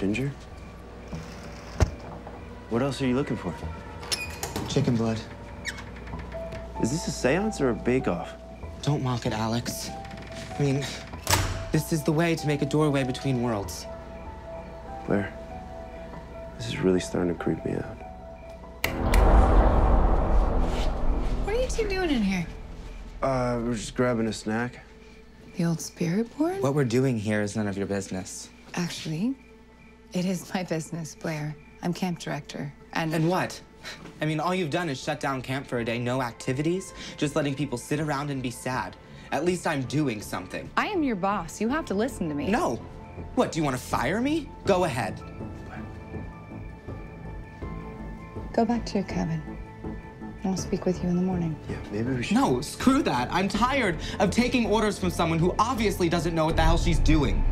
Ginger? What else are you looking for? Chicken blood. Is this a seance or a bake-off? Don't mock it, Alex. I mean, this is the way to make a doorway between worlds. Blair, this is really starting to creep me out. What are you two doing in here? Uh, we're just grabbing a snack. The old spirit board? What we're doing here is none of your business. Actually, it is my business, Blair. I'm camp director. And, And what? I mean, all you've done is shut down camp for a day, no activities, just letting people sit around and be sad. At least I'm doing something. I am your boss. You have to listen to me. No. What, do you want to fire me? Go ahead. Go back to your cabin. I'll speak with you in the morning. Yeah, maybe we should. No, screw that. I'm tired of taking orders from someone who obviously doesn't know what the hell she's doing.